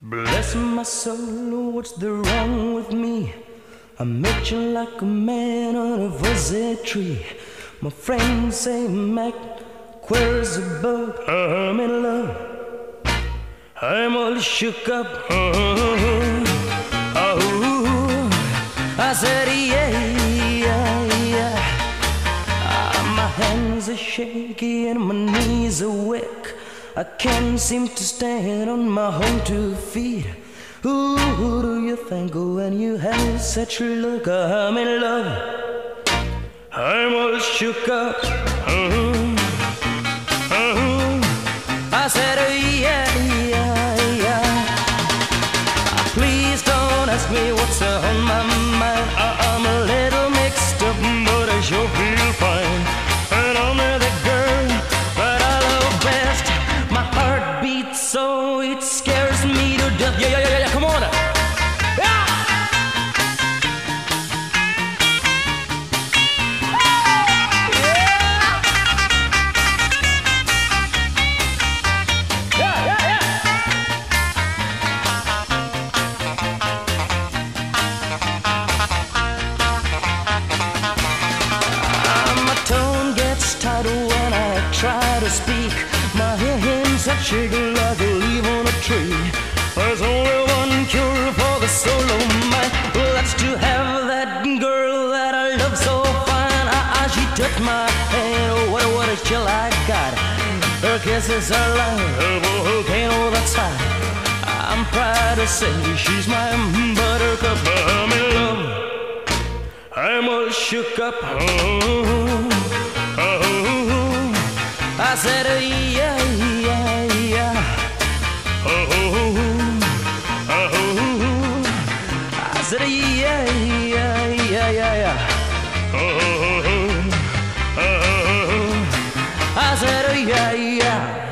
Bless my soul, what's the wrong with me? I'm itching like a man on a fuzzy tree. My friends say, Mac, where's the bug? I'm in love. I'm all shook up. Oh, I said, yeah, yeah, yeah. Ah, my hands are shaky and my knees are weak. I can't seem to stand on my own two feet. Who, who do you think when you have such a look? I'm in love. I'm all shook up. Uh-huh. Uh-huh. I said, oh, yeah, yeah, yeah. Please don't ask me what's on my mind. Scares me to death. Yeah, yeah, yeah, yeah, come on. Yeah. Yeah, yeah, yeah. My tone gets tighter when I try to speak. My hands are shaking like a to have that girl that I love so fine. Ah, ah, she took my hand. Oh, what, what a chill I got. Her kisses are like a volcano that's hot. I'm proud to say she's my buttercup. I'm in love. I'm all shook up. Oh, oh, I said, I said, yeah, yeah, yeah, yeah, yeah. Oh, oh, I said, uh, yeah, yeah.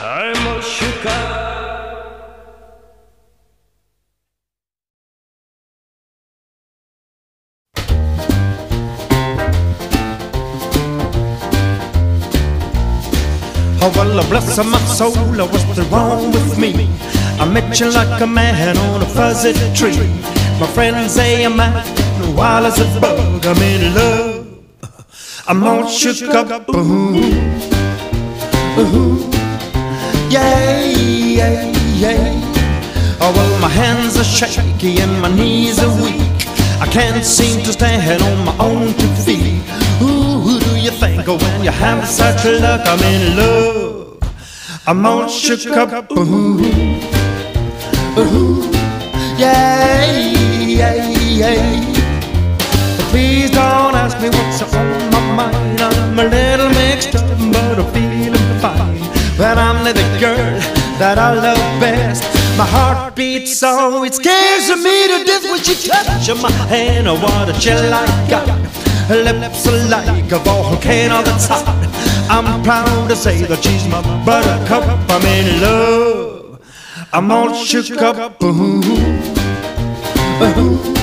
I'm all shook. Oh, well, bless my soul, what's wrong with me? I'm itching like a man on a fuzzy tree. My friends say I'm acting wild as a bug. I'm in love. I'm all shook up. Ooh, ooh, yeah, yeah, yeah. Oh, well, my hands are shaky and my knees are weak. I can't seem to stand on my own two feet. Ooh, who do you think of when you have such luck? I'm in love. I'm all shook up. Ooh, ooh, yeah. Please don't ask me what's on my mind. I'm a little mixed up, but I'm feeling fine. When I'm with the girl that I love best, my heart beats so it scares me to death when she touches my hand. Oh, what a chill I got. Her lips are like a volcano that's hot. I'm proud to say that she's my buttercup. I'm in love. I'm all shook up. Ooh.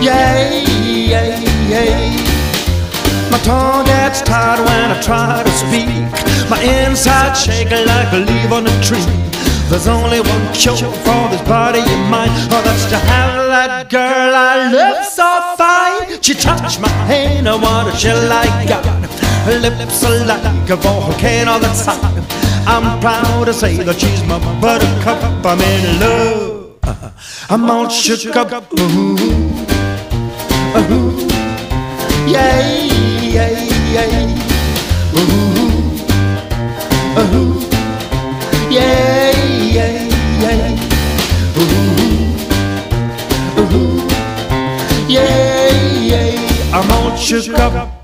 Yeah, yeah, yeah. My tongue gets tired when I try to speak. My inside shaking like a leaf on a tree. There's only one cure for this body of mine. Oh, that's to have that girl I love so fine. She touched my hand, oh, I want a chill I got. Her lips are like a volcano that's hot. I'm proud to say that she's my buttercup. I'm in love. I'm all shook up. Ooh. Ooh, yeah, yeah, yeah. Ooh, ooh, yeah, yeah, yeah. Ooh, ooh, yeah, yeah. I'm all shook up.